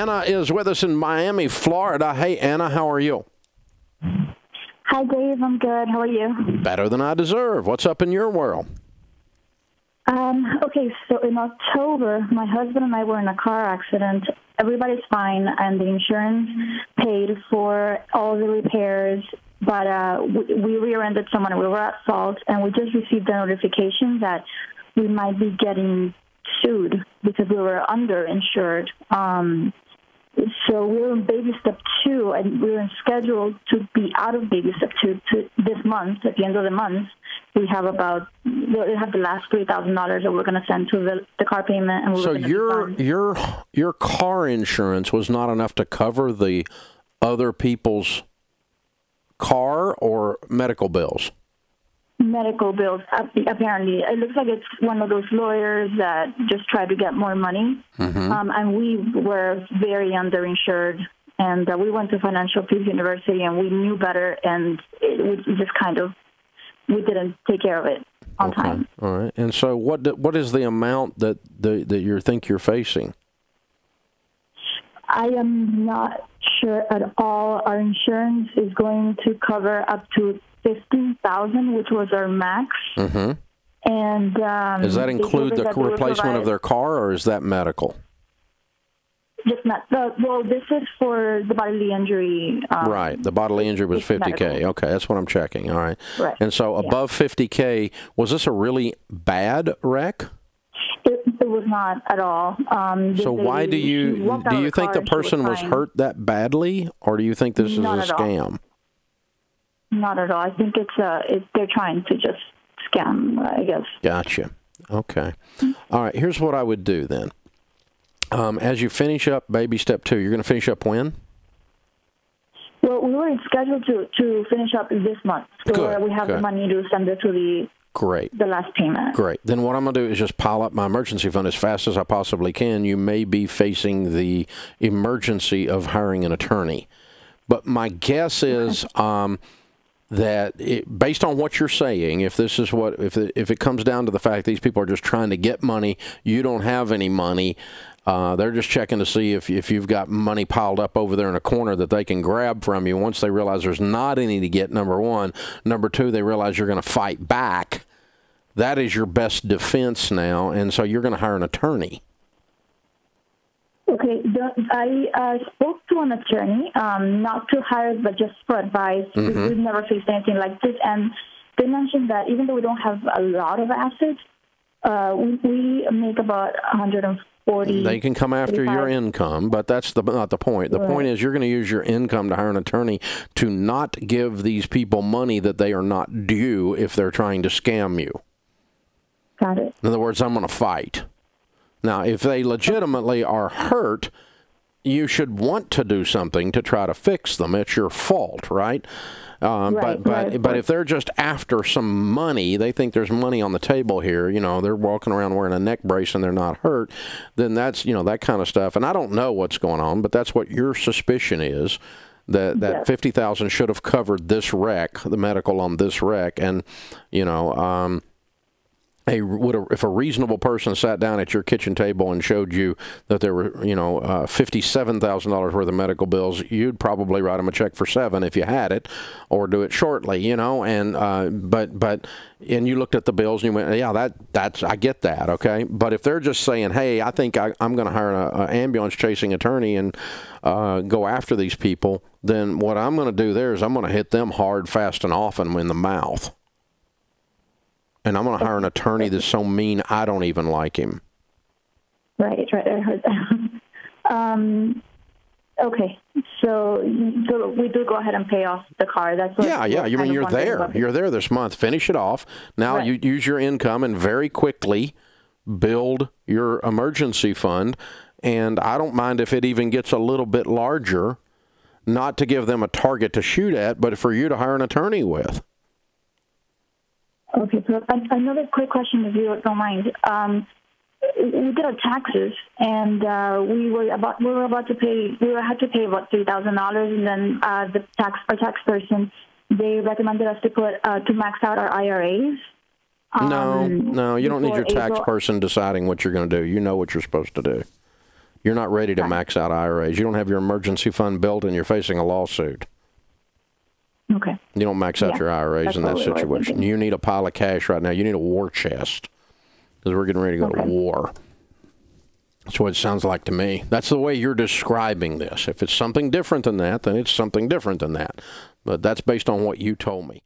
Anna is with us in Miami, Florida. Hey, Anna, how are you? Hi, Dave. I'm good. How are you? Better than I deserve. What's up in your world? Um, okay, so in October, my husband and I were in a car accident. Everybody's fine, and the insurance paid for all the repairs. But uh, we, we rear-ended someone. We were at fault, and we just received a notification that we might be getting sued because we were underinsured. Um, so we're in baby step two, and we're scheduled to be out of baby step two to this month. At the end of the month, we have about we have the last three thousand dollars that we're going to send to the, the car payment. So your your your car insurance was not enough to cover the other people's car or medical bills medical bills. Apparently, it looks like it's one of those lawyers that just try to get more money. Mm-hmm. Um, and we were very underinsured, and uh, we went to Financial Peace University, and we knew better, and it, we just kind of we didn't take care of it on okay. time. All right. And so, what what is the amount that the, that you think you're facing? I am not sure at all. Our insurance is going to cover up to fifteen thousand, which was our max. Mm-hmm. And um, does that include the replacement of their car, or is that medical? Just not. Uh, well, this is for the bodily injury. Um, right. The bodily injury was 50K. Okay, that's what I'm checking. All right. Right. And so above yeah. 50K, was this a really bad wreck? It, was not at all. Um, so they, why do you do you think the person was, hurt that badly, or do you think this is not a scam? All. Not at all. I think it's uh, it, they're trying to just scam. I guess. Gotcha. Okay. All right. Here's what I would do then. Um, as you finish up baby step two, you're going to finish up when? Well, we were scheduled to, to finish up this month. So Good. we have Good. the money to send it to the Great. The last payment. Great. Then what I'm going to do is just pile up my emergency fund as fast as I possibly can. You may be facing the emergency of hiring an attorney. But my guess is um, that it, based on what you're saying, if this is what if it, if it comes down to the fact these people are just trying to get money, you don't have any money. Uh, they're just checking to see if if you've got money piled up over there in a corner that they can grab from you. Once they realize there's not any to get, number one, number two, they realize you're going to fight back. That is your best defense now, and so you're going to hire an attorney. Okay, I uh, spoke to an attorney, um, not to hire, but just for advice. Mm-hmm. We've never faced anything like this, and they mentioned that even though we don't have a lot of assets, uh, we, we make about 140. They can come after 35. your income, but that's the, not the point. The right. point is you're going to use your income to hire an attorney to not give these people money that they are not due if they're trying to scam you. Got it. In other words, I'm going to fight. Now, if they legitimately are hurt, you should want to do something to try to fix them. It's your fault, right? Um, right, but but right. but if they're just after some money, they think there's money on the table here. You know, they're walking around wearing a neck brace and they're not hurt. Then that's you know that kind of stuff. And I don't know what's going on, but that's what your suspicion is. That that yes. fifty thousand should have covered this wreck, the medical on this wreck, and you know. Um, a would a, if a reasonable person sat down at your kitchen table and showed you that there were you know uh, fifty seven thousand dollars worth of medical bills, you'd probably write them a check for seven if you had it, or do it shortly, you know. And uh, but but and you looked at the bills and you went, yeah, that that's I get that, okay. But if they're just saying, hey, I think I, am going to hire an ambulance chasing attorney and uh, go after these people, then what I'm going to do there is I'm going to hit them hard, fast, and often in the mouth and I'm going to hire an attorney that's so mean I don't even like him. Right, right. I heard that. um, okay, so we do go ahead and pay off the car. That's what, yeah, yeah. You mean you're there? You're there this month. Finish it off. Now right. you use your income and very quickly build your emergency fund. And I don't mind if it even gets a little bit larger, not to give them a target to shoot at, but for you to hire an attorney with. Okay, so another quick question, if you don't mind. Um, we did our taxes, and uh, we were about we were about to pay we had to pay about three thousand dollars, and then uh, the tax our tax person they recommended us to put uh, to max out our IRAs. Um, no, no, you don't need your tax April. person deciding what you're going to do. You know what you're supposed to do. You're not ready to max out IRAs. You don't have your emergency fund built, and you're facing a lawsuit. Okay. You don't max out Yeah, your IRAs in that what we were situation. Mm-hmm. You need a pile of cash right now. You need a war chest because we're getting ready to go to war. That's what it sounds like to me. That's the way you're describing this. If it's something different than that, then it's something different than that. But that's based on what you told me.